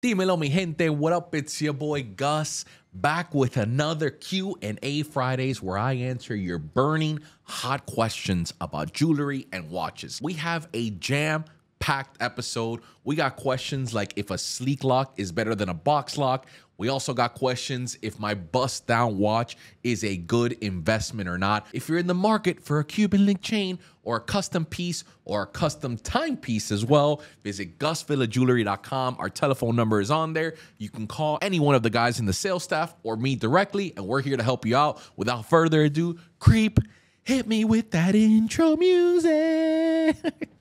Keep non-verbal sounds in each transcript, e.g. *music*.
Dímelo, mi gente. What up? It's your boy Gus back with another Q&A Fridays where I answer your burning hot questions about jewelry and watches. We have a jam packed episode. We got questions like if a sleek lock is better than a box lock. We also got questions if my bust down watch is a good investment or not. If you're in the market for a Cuban link chain or a custom piece or a custom timepiece as well, visit gusvillajewelry.com. Our telephone number is on there. You can call any one of the guys in the sales staff or me directly, and we're here to help you out. Without further ado, creep, hit me with that intro music. *laughs*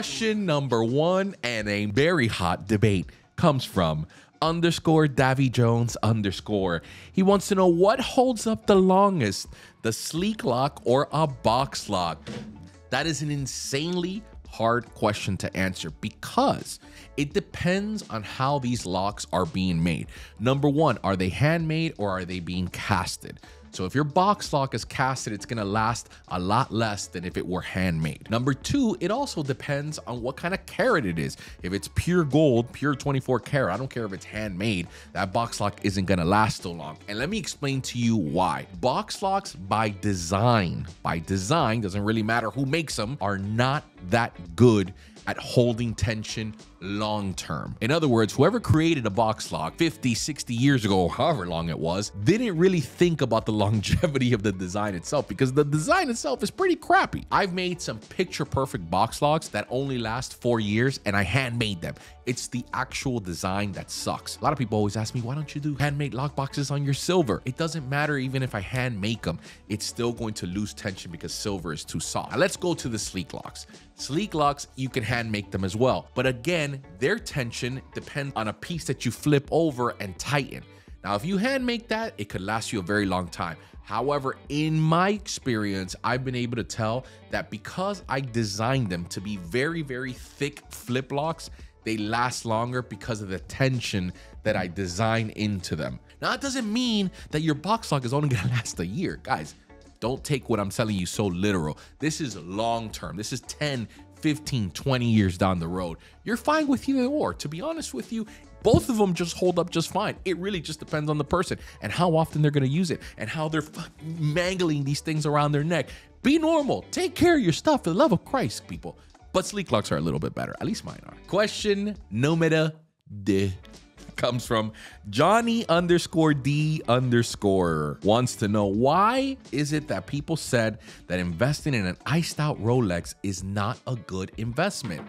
Question number one and a very hot debate comes from underscore Davy Jones underscore. He wants to know what holds up the longest, the sleek lock or a box lock? That is an insanely hard question to answer because it depends on how these locks are being made. Number one, are they handmade or are they being casted? So if your box lock is casted, it's gonna last a lot less than if it were handmade. Number two, it also depends on what kind of carat it is. If it's pure gold, pure 24 karat, I don't care if it's handmade, that box lock isn't gonna last so long. And let me explain to you why. Box locks by design, by design, doesn't really matter who makes them, are not that good at holding tension long term. In other words, whoever created a box lock 50, 60 years ago, *laughs* however long it was, didn't really think about the *laughs* longevity of the design itself because the design itself is pretty crappy. I've made some picture perfect box locks that only last four years and I handmade them. It's the actual design that sucks. A lot of people always ask me, why don't you do handmade lock boxes on your silver? It doesn't matter even if I hand make them, it's still going to lose tension because silver is too soft. Now let's go to the sleek locks. Sleek locks, you can hand make them as well. But again, their tension depends on a piece that you flip over and tighten. Now, if you hand make that, it could last you a very long time. However, in my experience, I've been able to tell that because I designed them to be very, very thick flip locks, they last longer because of the tension that I design into them. Now, that doesn't mean that your box lock is only gonna *laughs* last a year. Guys, don't take what I'm telling you so literal. This is long term. This is 10, 15, 20 years down the road. You're fine with either or. To be honest with you, both of them just hold up just fine. It really just depends on the person and how often they're going to use it and how they're mangling these things around their neck. Be normal. Take care of your stuff for the love of Christ, people. But sleek locks are a little bit better. At least mine are. Question numero de comes from Johnny underscore D underscore wants to know why is it that people said that investing in an iced out Rolex is not a good investment?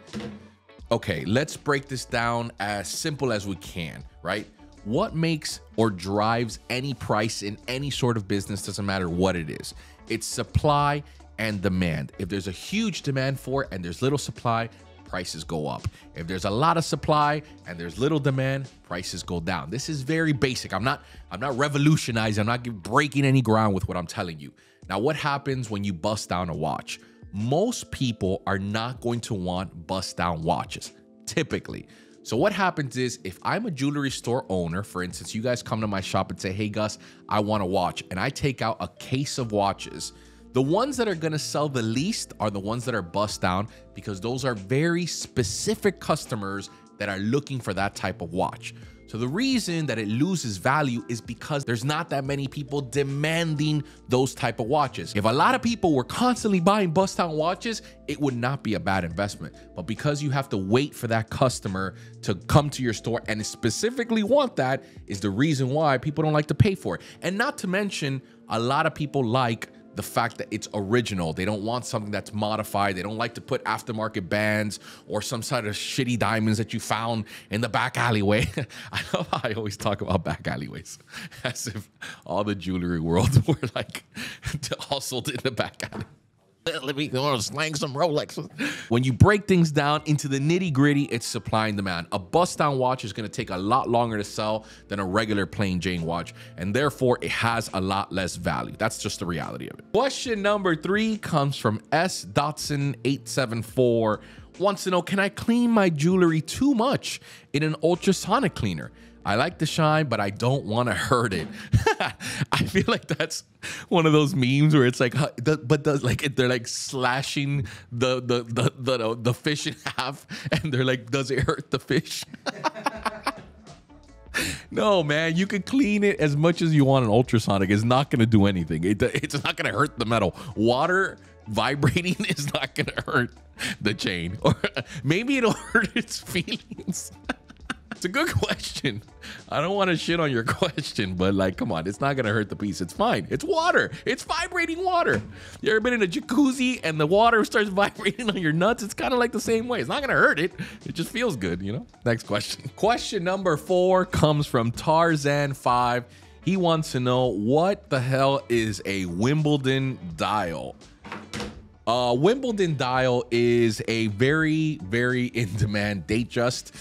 Okay, let's break this down as simple as we can, right? What makes or drives any price in any sort of business doesn't matter what it is. It's supply and demand. If there's a huge demand for it and there's little supply, prices go up. If there's a lot of supply and there's little demand, prices go down. This is very basic. I'm not I'm not revolutionizing. I'm not breaking any ground with what I'm telling you. Now, what happens when you bust down a watch? Most people are not going to want bust down watches, typically. So what happens is if I'm a jewelry store owner, for instance, you guys come to my shop and say, "Hey Gus, I want a watch." And I take out a case of watches the ones that are going to sell the least are the ones that are bust down because those are very specific customers that are looking for that type of watch. So the reason that it loses value is because there's not that many people demanding those type of watches. If a lot of people were constantly buying bust down watches, it would not be a bad investment. But because you have to wait for that customer to come to your store and specifically want that is the reason why people don't like to pay for it. And not to mention a lot of people like the fact that it's original. They don't want something that's modified. They don't like to put aftermarket bands or some sort of shitty diamonds that you found in the back alleyway. *laughs* I know how I always talk about back alleyways *laughs* as if all the jewelry world *laughs* were like hustled in the back alley. Let me slang some Rolexes. When you break things down into the nitty gritty, it's supply and demand. A bust down watch is going to take a lot longer to sell than a regular plain Jane watch, and therefore it has a lot less value. That's just the reality of it. Question number three comes from S. Dotson 874 wants to know, can I clean my jewelry too much in an ultrasonic cleaner? I like the shine, but I don't want to hurt it. *laughs* I feel like that's one of those memes where it's like, but does like they're like slashing the the the the, the fish in *laughs* half, and they're like, does it hurt the fish? *laughs* No, man, you can clean it as much as you want an ultrasonic. It's not going to do anything. It, it's not going to hurt the metal. Water vibrating is not going to hurt the chain. Or maybe it'll hurt its feelings. It's a good *laughs* question. I don't want to shit on your *laughs* question, but like, come on, it's not gonna hurt the piece. It's fine. It's water. It's vibrating water. You ever been in a jacuzzi and the water *laughs* starts vibrating on your nuts? It's kind of like the same way. It's not gonna hurt it. It just feels good, you know? Next question. Question number four comes from Tarzan5. He wants to know what the hell is a Wimbledon dial? Uh, Wimbledon dial is a very, very in demand Datejust.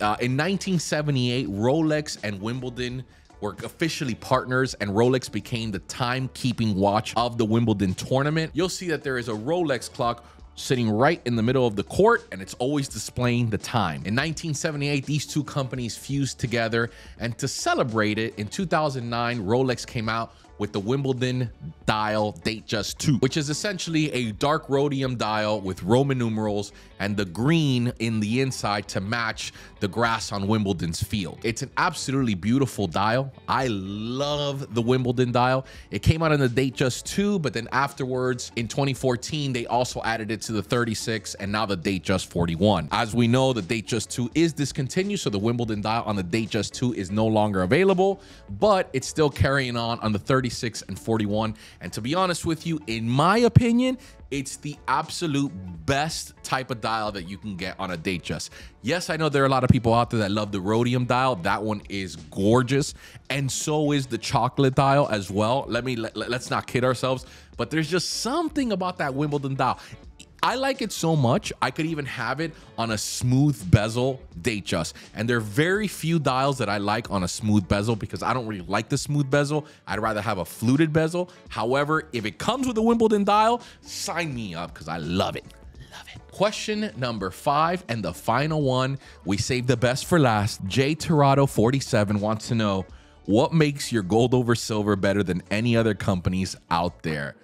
Uh, in 1978, Rolex and Wimbledon were officially partners, and Rolex became the timekeeping watch of the Wimbledon tournament. You'll see that there is a Rolex clock sitting right in the middle of the court and it's always displaying the time. In 1978, these two companies fused together and to celebrate it, in 2009, Rolex came out with the Wimbledon dial Datejust 2, which is essentially a dark rhodium dial with Roman numerals and the green in the inside to match the grass on Wimbledon's field. It's an absolutely beautiful dial. I love the Wimbledon dial. It came out in the Datejust 2, but then afterwards in 2014, they also added it to the 36 and now the Datejust 41. As we know, the Datejust 2 is discontinued, so the Wimbledon dial on the Datejust 2 is no longer available, but it's still carrying on on the 36 and 41. And to be honest with you, in my opinion, it's the absolute best type of dial that you can get on a Datejust. Yes, I know there are a lot of people out there that love the rhodium dial. That one is gorgeous. And so is the chocolate dial as well. Let me, let, let's not kid ourselves, but there's just something about that Wimbledon dial. I like it so much, I could even have it on a smooth bezel Datejust. And there are very few dials that I like on a smooth bezel because I don't really like the smooth bezel. I'd rather have a fluted bezel. However, if it comes with a Wimbledon dial, sign me up because I love it. Love it. Question number five and the final one. We saved the best for last. J Torado 47 wants to know what makes your gold over silver better than any other companies out there?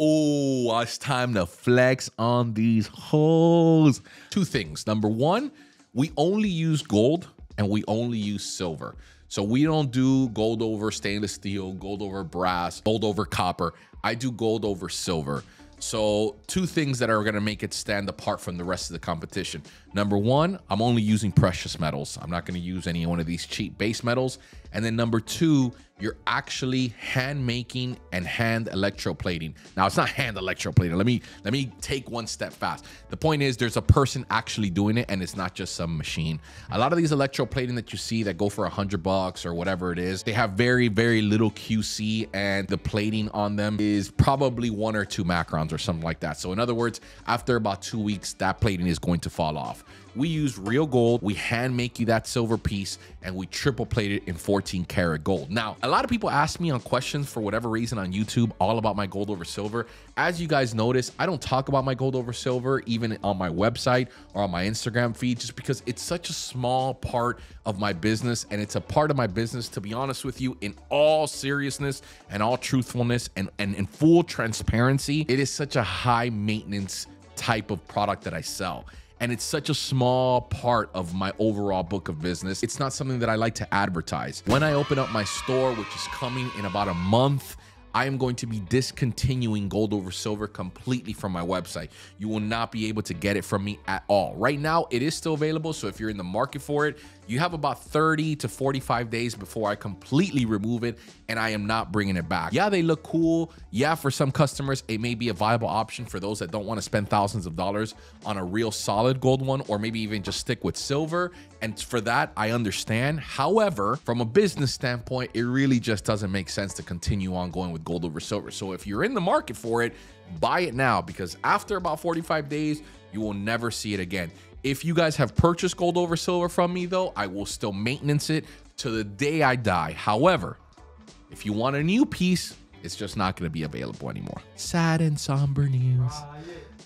Oh, it's time to flex on these hoes. Two things. Number one, we only use gold and we only use silver. So we don't do gold over stainless steel, gold over brass, gold over copper. I do gold over silver. So, two things that are going to make it stand apart from the rest of the competition. Number one, I'm only using precious metals. I'm not going to use any one of these cheap base metals. And then number two, you're actually hand making and hand electroplating. Now, it's not hand electroplating. Let me let me take one step fast. The point is, there's a person actually doing it, and it's not just some machine. A lot of these electroplating that you see that go for a hundred bucks or whatever it is, they have very very little QC, and the plating on them is probably one or two microns or something like that. So in other words, after about two weeks, that plating is going to fall off. We use real gold. We hand make you that silver piece and we triple plate it in 14 karat gold. Now, a lot of people ask me on questions for whatever reason on YouTube all about my gold over silver. As you guys notice, I don't talk about my gold over silver even on my website or on my Instagram feed just because it's such a small part of my business and it's a part of my business to be honest with you in all seriousness and all truthfulness and and in full transparency. It is such a high maintenance type of product that I sell and it's such a small part of my overall book of business. It's not something that I like to advertise. When I open up my store, which is coming in about a month, I am going to be discontinuing gold over silver completely from my website. You will not be able to get it from me at all. Right now, it is still available. So if you're in the market for it, you have about 30 to 45 days before I completely remove it and I am not bringing it back. Yeah, they look cool. Yeah, for some customers, it may be a viable option for those that don't want to spend thousands of dollars on a real solid gold one or maybe even just stick with silver. And for that, I understand. However, from a business standpoint, it really just doesn't make sense to continue on going with gold over silver. So if you're in the market for it, buy it now because after about 45 days, you will never see it again. If you guys have purchased gold over silver from me, though, I will still maintenance it to the day I die. However, if you want a new piece, it's just not going to be available anymore. Sad and somber news.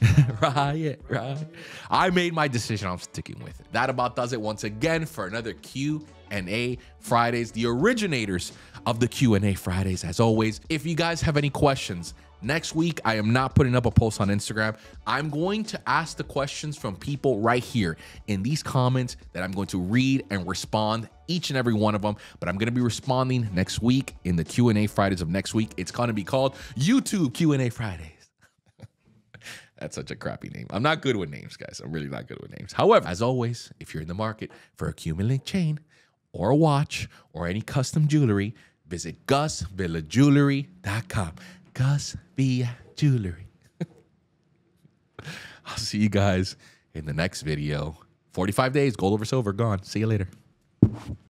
*laughs* Riot, right. I made my decision. I'm sticking with it. That about does it once again for another Q Q&A Fridays, the originators of the Q&A Fridays as always. If you guys have any questions, next week I am not putting up a post on Instagram. I'm going to ask the questions from people right here in these comments that I'm going to read and respond each and every one of them, but I'm going to be responding next week in the Q&A Fridays of next week. It's going to be called YouTube Q&A Fridays. *laughs* That's such a crappy name. I'm not good with names, guys. I'm really not good with names. However, as always, if you're in the market for a Cuban link chain or a watch or any custom jewelry, visit GusVillaJewelry.com. Gus Villa Jewelry. *laughs* I'll see you guys in the next video. 45 days, gold over silver, gone. See you later.